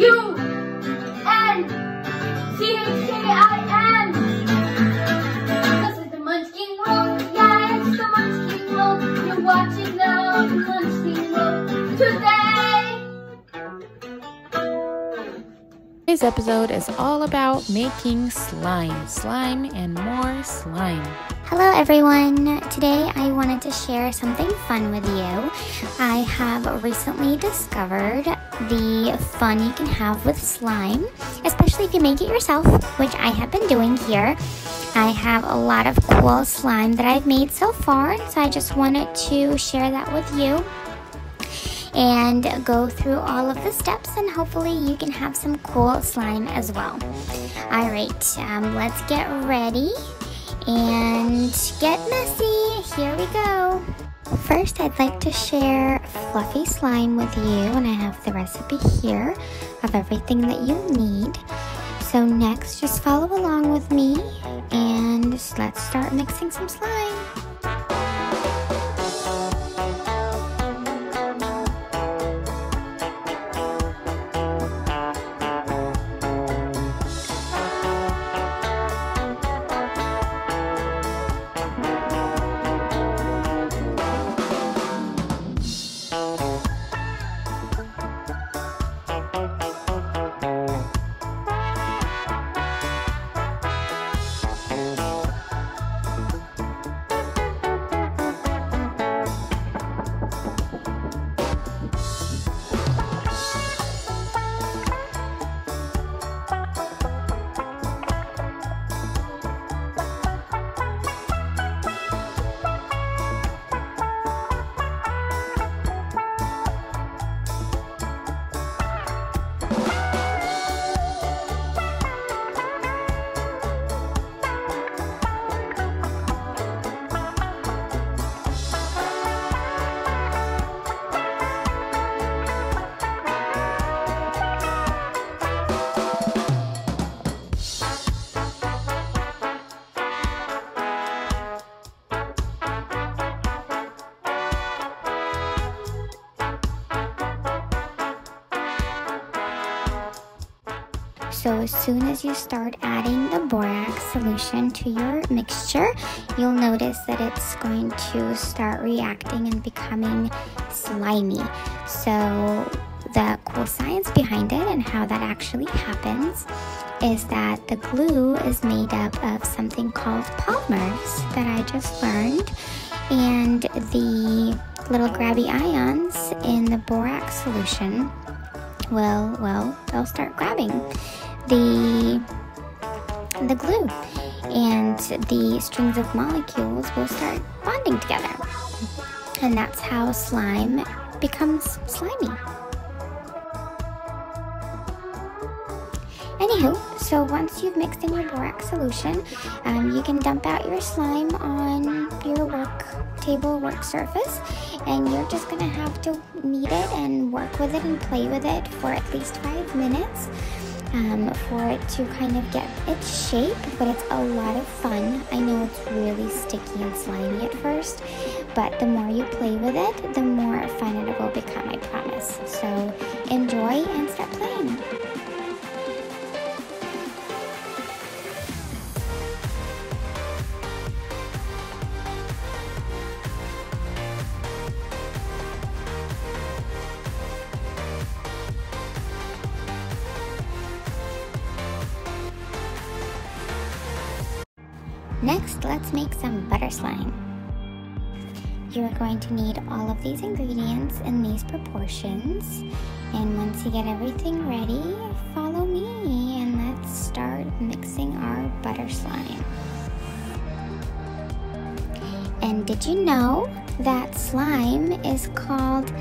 This is the Munchkin World. The Munchkin World. You're watching the Munchkin World today. Today's episode is all about making slime, slime, and more slime. Hello everyone! Today I wanted to share something fun with you. I have recently discovered the fun you can have with slime, especially if you make it yourself, which I have been doing here. I have a lot of cool slime that I've made so far, so I just wanted to share that with you and go through all of the steps and hopefully you can have some cool slime as well. Alright, um, let's get ready and get messy. Here we go. First, I'd like to share fluffy slime with you, and I have the recipe here of everything that you need. So next, just follow along with me, and let's start mixing some slime. So as soon as you start adding the borax solution to your mixture, you'll notice that it's going to start reacting and becoming slimy. So the cool science behind it and how that actually happens is that the glue is made up of something called polymers that I just learned and the little grabby ions in the borax solution will well they'll start grabbing the the glue. And the strings of molecules will start bonding together. And that's how slime becomes slimy. Anywho so once you've mixed in your borax solution um, you can dump out your slime on your work table work surface and you're just gonna have to knead it and work with it and play with it for at least five minutes um, for it to kind of get its shape, but it's a lot of fun. I know it's really sticky and slimy at first, but the more you play with it, the more fun it will become, I promise. So enjoy and start playing. Next, let's make some butter slime. You are going to need all of these ingredients in these proportions. And once you get everything ready, follow me and let's start mixing our butter slime. And did you know that slime is called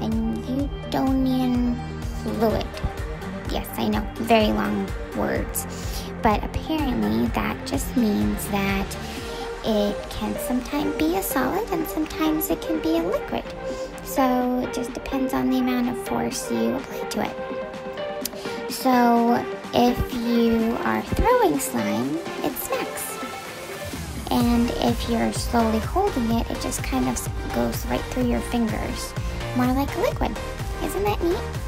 a Newtonian fluid? Yes, I know, very long words but apparently that just means that it can sometimes be a solid and sometimes it can be a liquid. So it just depends on the amount of force you apply to it. So if you are throwing slime, it smacks. And if you're slowly holding it, it just kind of goes right through your fingers. More like a liquid. Isn't that neat?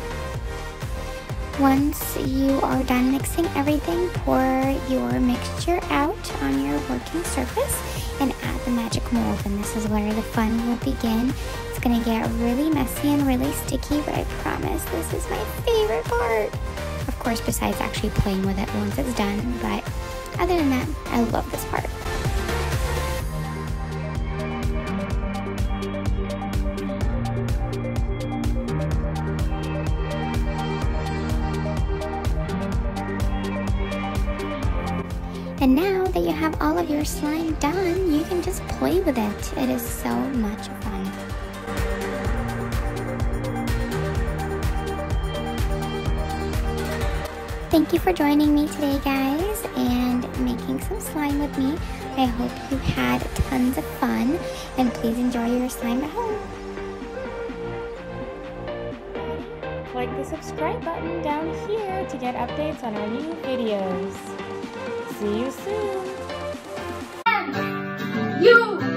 Once you are done mixing everything, pour your mixture out on your working surface and add the magic mold. And this is where the fun will begin. It's gonna get really messy and really sticky, but I promise this is my favorite part. Of course, besides actually playing with it once it's done, but other than that, I love this part. And now that you have all of your slime done, you can just play with it. It is so much fun. Thank you for joining me today, guys, and making some slime with me. I hope you had tons of fun, and please enjoy your slime at home. Click the subscribe button down here to get updates on our new videos. See you soon. N U